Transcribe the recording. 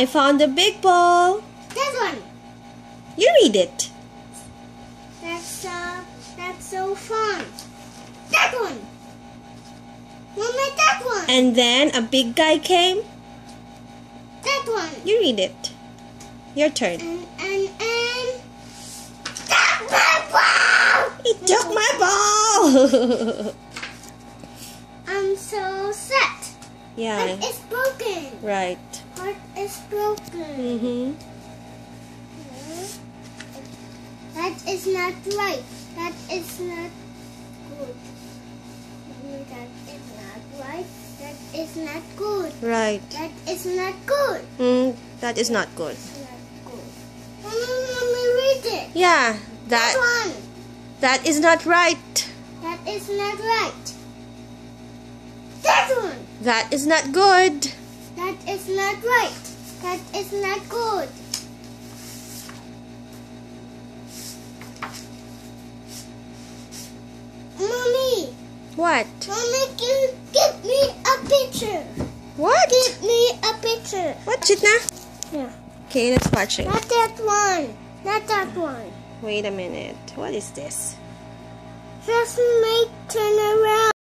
I found a big ball. That one. You read it. That's uh, that's so fun. That one. Mommy, that one. And then a big guy came. that one. You read it. Your turn. And and and. That's my ball. He took my ball. I'm so sad. yeah. But it's broken. Right. Heart is broken. Mhm. That is not right. That is not good. That is not right. That is not good. Right. That is not good. Mm, that is not good. It's not good. Mommy, mommy, read it. Yeah. That That one. that is not right. That is not right. That one. That is not good. Is not right. That is not good. Mommy, What? mommy, give, give me a picture. What? Give me a picture. What? Sit na. Yeah. Okay, let's watch it. Not that one. Not that one. Wait a minute. What is this? Just make turn around.